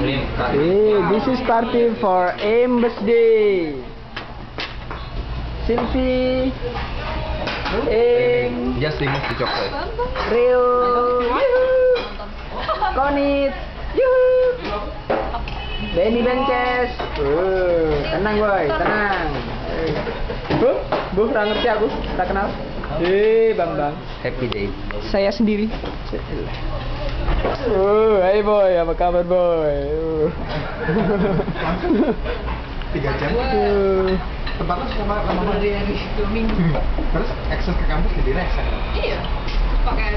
Hey, this is party for Aim birthday. Sylvie, Aim, Just remove the chocolate. Rio, Konit, Benny Bences. Uh, tenang boy, tenang. Bu, bu, kurang ngerti aku, tak kenal. Eh, bang bang. Happy day. Saya sendiri. Hai boy, apa kabar boy? Tiga jam. Uh. tempatnya sama lama dari hari terus akses ke kampus jadi reksa iya. Pakai